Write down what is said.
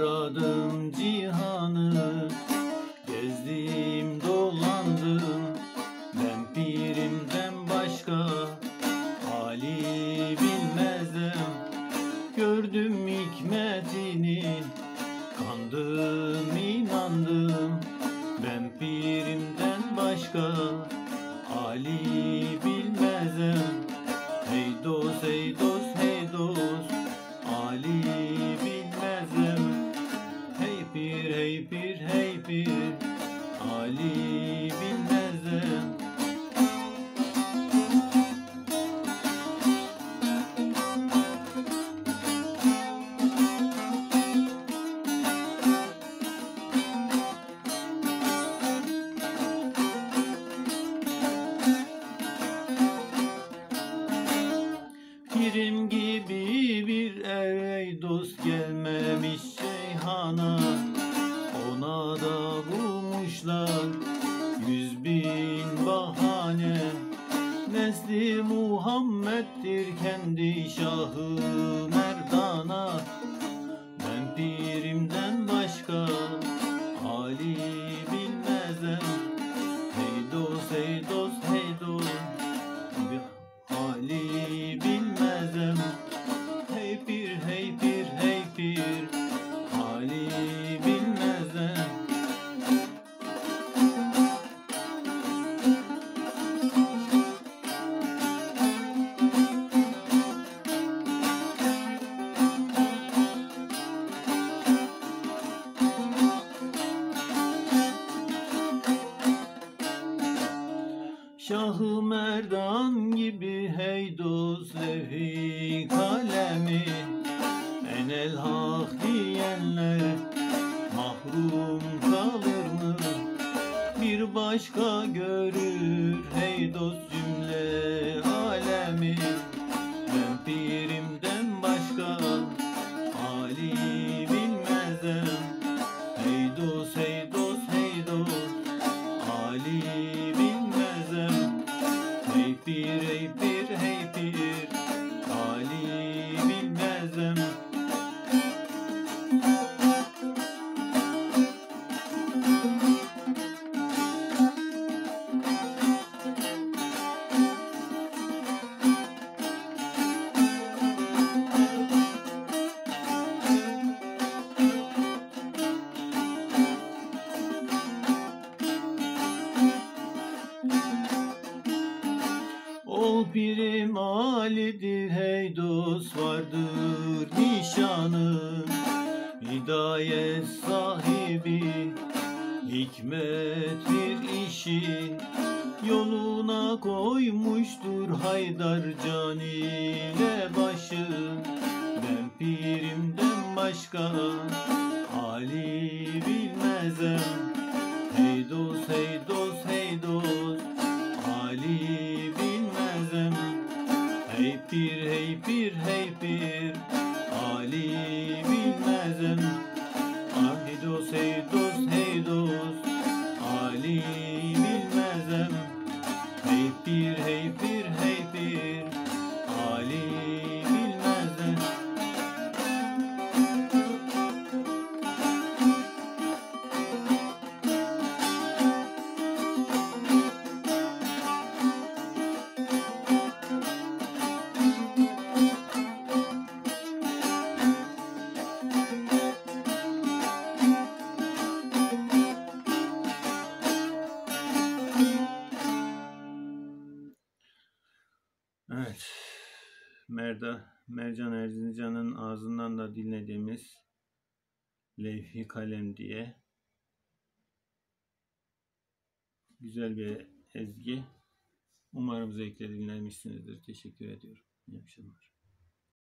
aradım cihan. Pirim gibi bir ey dost gelmemiş şeyhana. Ona da bulmuşlar yüz bin bahane. Nesli Muhammed'dir kendi şahı merdana Şahı Merdan gibi hey dost levhi kalemi Enel hak diyenler mahrum kalır mı? Bir başka görür hey dost cümle pirim alidir hey dost vardır nişanı Hidayet sahibi hikmet bir işi Yoluna koymuştur Haydar can ile başı. Ben pirimden başka Ali bilmezem pir hey pir hey pir Ali bilmezem Ah dost hey dost hey dost. Ali Evet. Merda, Mercan Erzincan'ın ağzından da dinlediğimiz Levhi Kalem diye güzel bir ezgi. Umarım zevkle dinlemişsinizdir. Teşekkür ediyorum. İyi akşamlar.